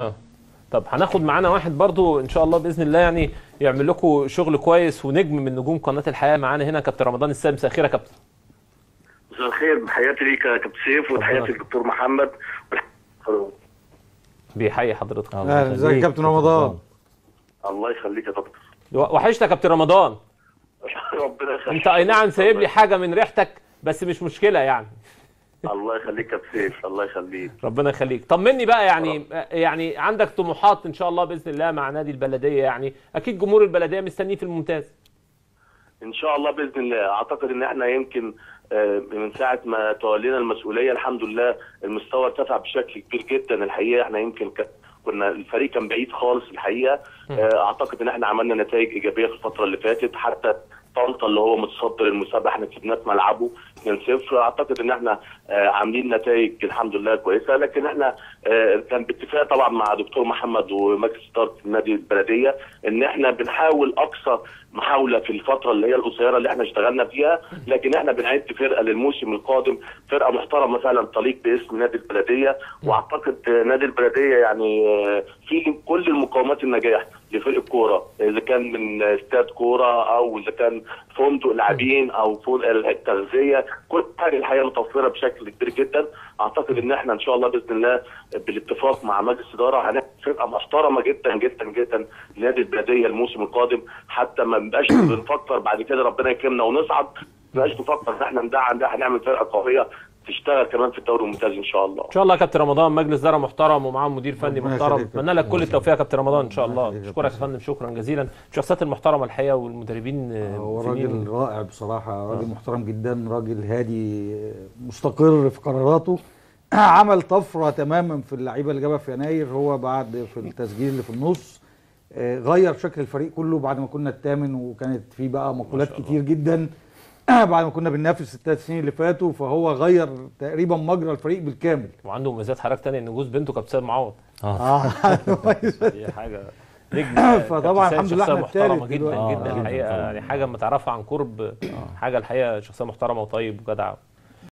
آه. طب هناخد معانا واحد برضو إن شاء الله بإذن الله يعني يعمل لكم شغل كويس ونجم من نجوم قناة الحياة معانا هنا كابتن رمضان السام مساء الخير يا كابتن. مساء الخير. تحياتي ليك يا كابتن سيف وتحياتي للدكتور محمد. بيحيي حضرتك. أهلا ازيك يا كابتن رمضان؟ الله يخليك يا دكتور وحشتك يا كابتن رمضان. ربنا يخليك. انت أي نعم سايب لي حاجة من ريحتك بس مش مشكلة يعني. الله يخليك يا كابتن سيف الله يخليك. ربنا يخليك. طمني بقى يعني يعني عندك طموحات إن شاء الله بإذن الله مع نادي البلدية يعني. أكيد جمهور البلدية مستنيه في الممتاز. إن شاء الله بإذن الله. أعتقد إن إحنا يمكن آه، من ساعة ما تولينا المسؤولية الحمد لله المستوى ارتفع بشكل كبير جدا. الحقيقة إحنا يمكن ك- كنا الفريق كان بعيد خالص الحقيقة. آه، أعتقد إن إحنا عملنا نتائج إيجابية في الفترة اللي فاتت. حتى طنطا اللي هو متصدر المسابقة إحنا كسبناه في ملعبه 2-0 أعتقد إن إحنا آه، عاملين نتائج الحمد لله كويسة. لكن إحنا آه، كان باتفاق طبعا مع دكتور محمد ومجلس إدارة النادي البلدية إن إحنا بنحاول أقصى محاولة في الفترة اللي هي القصيرة اللي إحنا اشتغلنا فيها. لكن إحنا بنعد فرقة للموسم القادم فرقة محترمة فعلا تليق باسم نادي البلدية. وأعتقد آه، نادي البلدية يعني آه، في كل المقومات النجاح. لفريق الكوره إذا كان من استاد كورة أو إذا كان فندق لاعبين أو فندق التغذية كل حاجة الحقيقة متوفرة بشكل كبير جدا. أعتقد إن إحنا إن شاء الله بإذن الله بالاتفاق مع مجلس إدارة هنعمل فرقة محترمة جدا جدا جدا لنادي البلدية الموسم القادم. حتى ما نبقاش بنفكر بعد كده ربنا يكرمنا ونصعد. ما نبقاش نفكر إن إحنا ندعم ده هنعمل فرقة قوية. تشتغل كمان في الدوري الممتاز إن شاء الله. إن شاء الله يا كابتن رمضان مجلس إدارة محترم ومعاهم مدير فني محترم. أتمنى لك كل التوفيق يا كابتن رمضان إن شاء الله. أشكرك يا. فندم شكرا جزيلا. الشخصيات المحترمة الحقيقة والمدربين آه، هو. راجل رائع بصراحة راجل محترم جدا راجل هادي مستقر في قراراته. عمل طفرة تماما في اللعيبة اللي جابها في يناير هو بعد في التسجيل اللي في النص. آه، غير شكل الفريق كله بعد ما كنا الثامن وكانت في بقى مقولات كتير جدا. بعد ما كنا بننافس الثلاث سنين اللي فاتوا فهو غير تقريبا مجرى الفريق بالكامل وعنده مميزات حضرتك تانية إن جوز بنته كابتن سيد معوض آه كويس. دي حاجة نجم فطبعا الحمد لله إحنا محترمة التالت جدا. جدا آه، الحقيقة. يعني حاجة ما تعرفها عن قرب حاجة الحقيقة شخصية محترمة وطيب وجدع